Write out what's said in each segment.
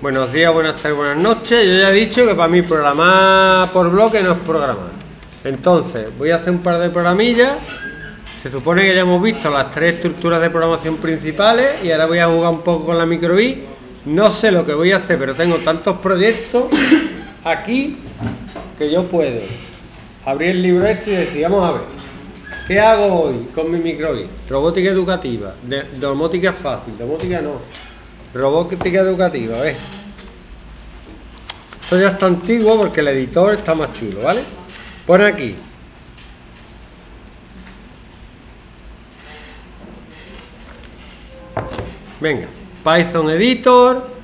Buenos días, buenas tardes, buenas noches. Yo ya he dicho que para mí programar por bloque no es programar. Entonces, voy a hacer un par de programillas. Se supone que ya hemos visto las tres estructuras de programación principales y ahora voy a jugar un poco con la microBit. No sé lo que voy a hacer, pero tengo tantos proyectos aquí que yo puedo abrir el libro este y decir, vamos a ver, ¿qué hago hoy con mi microBit? Robótica educativa, de, domótica fácil, domótica no, robótica educativa, ¿ves? Esto ya está antiguo porque el editor está más chulo, ¿vale? Pon aquí. Venga, Python Editor.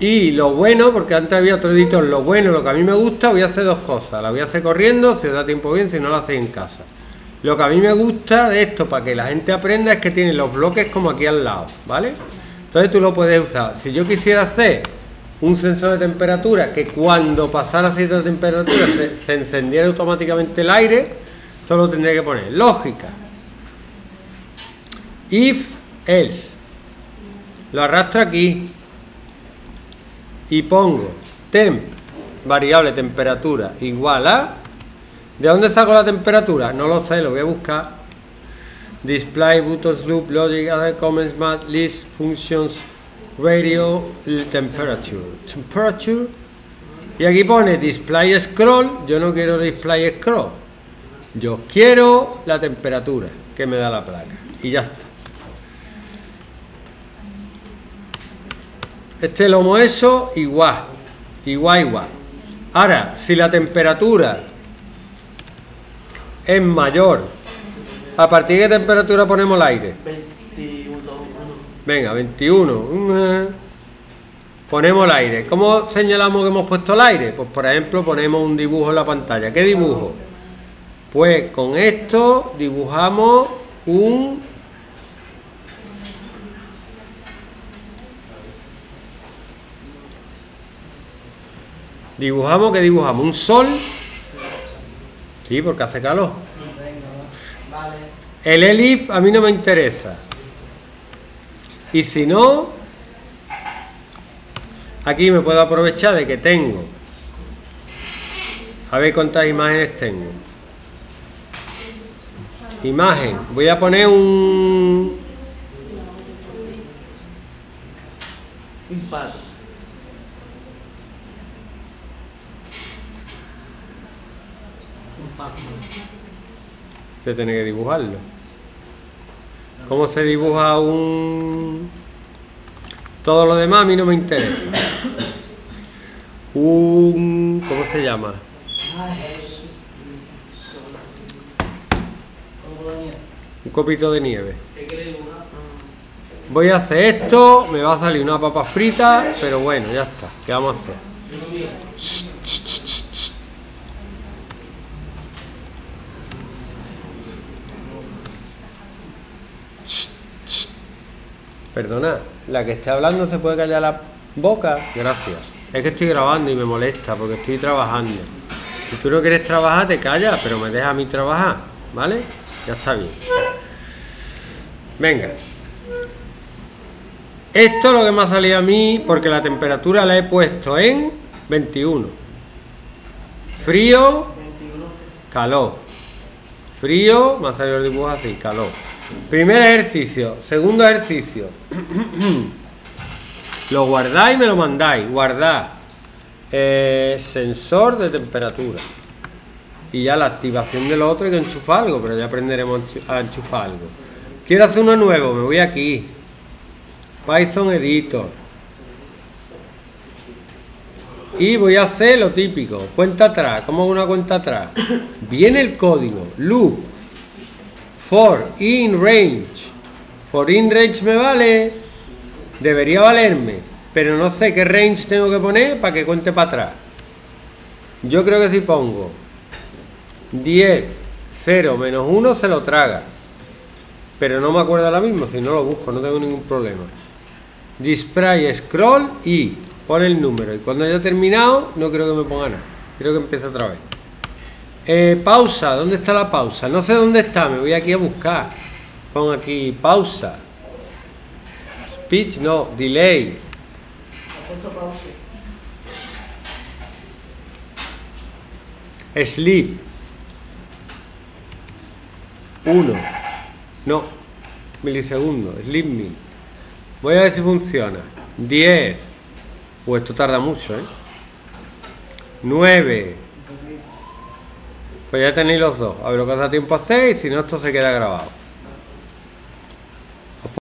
Y lo bueno, porque antes había otro editor, lo bueno, lo que a mí me gusta, voy a hacer dos cosas. La voy a hacer corriendo, si os da tiempo bien, si no la hacéis en casa. Lo que a mí me gusta de esto, para que la gente aprenda, es que tiene los bloques como aquí al lado, ¿vale? Entonces tú lo puedes usar. Si yo quisiera hacer un sensor de temperatura que cuando pasara cierta temperatura se, se encendiera automáticamente el aire, solo tendría que poner lógica. If, else. Lo arrastro aquí y pongo temp, variable temperatura, igual a... ¿De dónde saco la temperatura? No lo sé, lo voy a buscar. Display, buttons, loop, logic, other comments, mat, list, functions, radio, temperature. Temperature. Y aquí pone display scroll. Yo no quiero display scroll. Yo quiero la temperatura que me da la placa. Y ya está. Este lomo eso, igual. Igual, igual. Ahora, si la temperatura es mayor, ¿a partir de qué temperatura ponemos el aire? 21. Venga, 21. Ponemos el aire. ¿Cómo señalamos que hemos puesto el aire? Pues por ejemplo ponemos un dibujo en la pantalla. ¿Qué dibujo? Pues con esto dibujamos un... Dibujamos, ¿qué dibujamos? Un sol. Sí, porque hace calor. El elif a mí no me interesa. Y si no, aquí me puedo aprovechar de que tengo. A ver cuántas imágenes tengo. Imagen. Voy a poner un... Un pato. Un pato. De tener que dibujarlo. ¿Cómo se dibuja un...? Todo lo demás a mí no me interesa. Un... ¿Cómo se llama? Un copito de nieve. Voy a hacer esto, me va a salir una papa frita, pero bueno, ya está. ¿Qué vamos a hacer? Perdona, la que esté hablando se puede callar la boca. Gracias. Es que estoy grabando y me molesta porque estoy trabajando. Si tú no quieres trabajar, te callas, pero me deja a mí trabajar, ¿vale? Ya está bien. Venga. Esto es lo que me ha salido a mí porque la temperatura la he puesto en 21. Frío, 21. calor. Frío, me ha salido el dibujo así, calor. Primer ejercicio. Segundo ejercicio. lo guardáis y me lo mandáis. Guardar eh, sensor de temperatura. Y ya la activación de lo otro hay que enchufar algo, pero ya aprenderemos a enchu- a enchufar algo. Quiero hacer uno nuevo, me voy aquí. Python Editor. Y voy a hacer lo típico, cuenta atrás, ¿cómo hago una cuenta atrás? Viene el código, loop, for in range. For in range me vale, debería valerme, pero no sé qué range tengo que poner para que cuente para atrás. Yo creo que si pongo 10, 0, menos 1 se lo traga. Pero no me acuerdo ahora mismo, si no lo busco, no tengo ningún problema. Display scroll y pone el número. Y cuando haya terminado, no creo que me ponga nada. Quiero que empiece otra vez. Eh, pausa, ¿dónde está la pausa? No sé dónde está, me voy aquí a buscar. Pon aquí pausa. Speech, no, delay. Sleep. 1. No. Milisegundos. Sleep me. Voy a ver si funciona. 10. Pues esto tarda mucho, ¿eh? 9. Pues ya tenéis los dos. A ver lo que os da tiempo a hacer y si no, esto se queda grabado.